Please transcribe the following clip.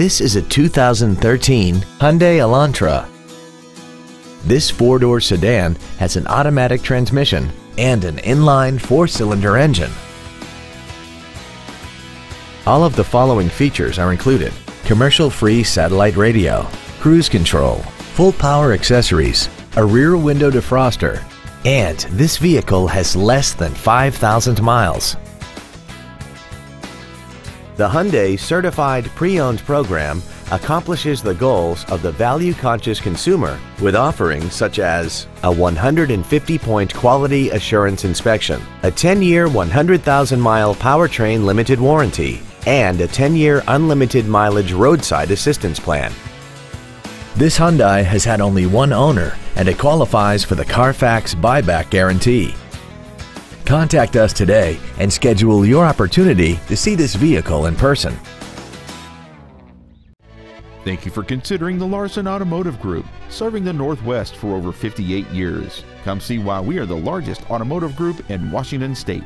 This is a 2013 Hyundai Elantra. This four-door sedan has an automatic transmission and an inline four-cylinder engine. All of the following features are included. Commercial-free satellite radio, cruise control, full power accessories, a rear window defroster, and this vehicle has less than 5,000 miles. The Hyundai Certified Pre-Owned program accomplishes the goals of the value-conscious consumer with offerings such as a 150-point quality assurance inspection, a 10-year 100,000-mile powertrain limited warranty, and a 10-year unlimited mileage roadside assistance plan. This Hyundai has had only one owner and it qualifies for the Carfax buyback guarantee. Contact us today and schedule your opportunity to see this vehicle in person. Thank you for considering the Larson Automotive Group, serving the Northwest for over 58 years. Come see why we are the largest automotive group in Washington State.